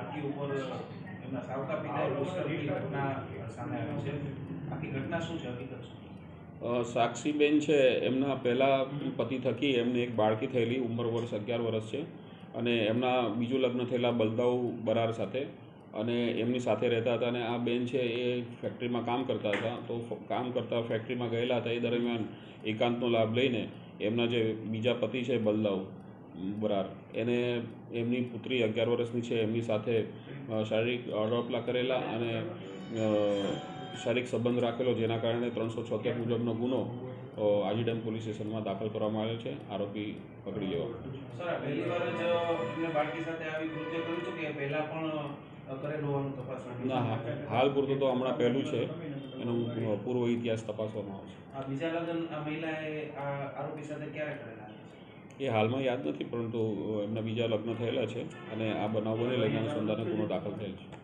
બાળકી ઉપર એમના સાવકા પિતાએ દુષ્કર્મની ઘટના સામે આવી છે. આખી ઘટના શું છે? હકીકત શું? સાક્ષીબેન છે, એમના પહેલાં પતિ થકી એમને એક બાળકી થયેલી, ઉંમર વર્ષ અગિયાર વર્ષ છે. અને એમના બીજું લગ્ન થયેલા બલદાઉ બરાર સાથે. અને એમની સાથે રહેતા હતા અને આ બેન છે એ ફેક્ટરીમાં કામ કરતા હતા. તો કામ કરતા ફેક્ટરીમાં ગયેલા હતા. એ દરમિયાન એકાંતનો લાભ લઈને એમના જે બીજા પતિ છે બલદાઉ બરાર એને એમની પુત્રી અગિયાર વર્ષની છે એમની સાથે શારીરિક અડપલા કરેલા અને શારીરિક સંબંધ રાખેલો જેના કારણે ત્રણસો છોતેર મુજબનો ગુનો આજીડેમ પોલીસ સ્ટેશનમાં દાખલ કરવામાં આવ્યો છે. આરોપી પકડી લેવા ના હાલ પૂરતું તો હમણાં પહેલું છે. એનું પૂર્વ ઇતિહાસ તપાસવામાં આવશે. બીજા લગ્ન આ મહિલાએ આરોપી સાથે ક્યારે કરેલા? એ હાલમાં યાદ નથી, પરંતુ એમના બીજા લગ્ન થયેલા છે અને આ બનાવોને લઈને અનુસંધાને ગુનો દાખલ થયેલ છે.